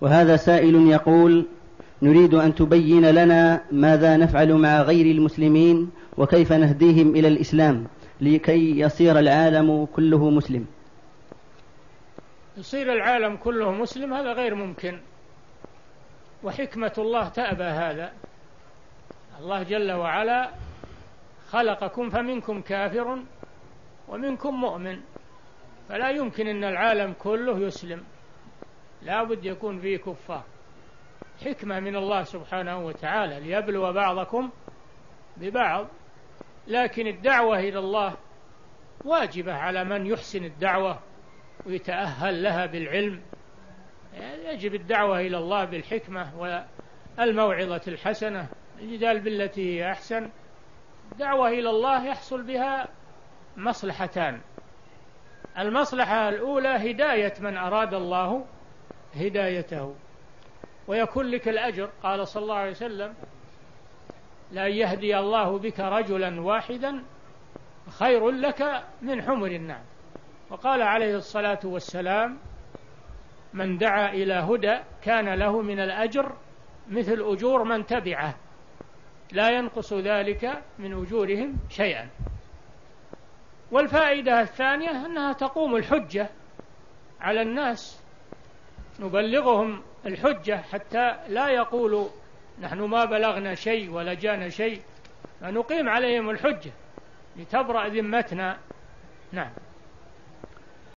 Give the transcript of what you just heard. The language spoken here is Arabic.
وهذا سائل يقول نريد أن تبين لنا ماذا نفعل مع غير المسلمين وكيف نهديهم إلى الإسلام لكي يصير العالم كله مسلم. يصير العالم كله مسلم هذا غير ممكن. وحكمة الله تأبى هذا. الله جل وعلا خلقكم فمنكم كافر ومنكم مؤمن. فلا يمكن أن العالم كله يسلم. لا بد يكون فيه كفار. حكمة من الله سبحانه وتعالى ليبلو بعضكم ببعض. لكن الدعوة إلى الله واجبة على من يحسن الدعوة ويتأهل لها بالعلم. يجب الدعوة إلى الله بالحكمة والموعظة الحسنة الجدال بالتي هي أحسن. الدعوة إلى الله يحصل بها مصلحتان. المصلحة الأولى هداية من أراد الله هدايته. ويكون لك الأجر قال صلى الله عليه وسلم لا يهدي الله بك رجلا واحدا خير لك من حمر النعم. وقال عليه الصلاة والسلام من دعا إلى هدى كان له من الأجر مثل أجور من تبعه. لا ينقص ذلك من أجورهم شيئا. والفائدة الثانية أنها تقوم الحجة على الناس نبلغهم الحجة حتى لا يقولوا نحن ما بلغنا شيء ولا جانا شيء فنقيم عليهم الحجة لتبرأ ذمتنا. نعم.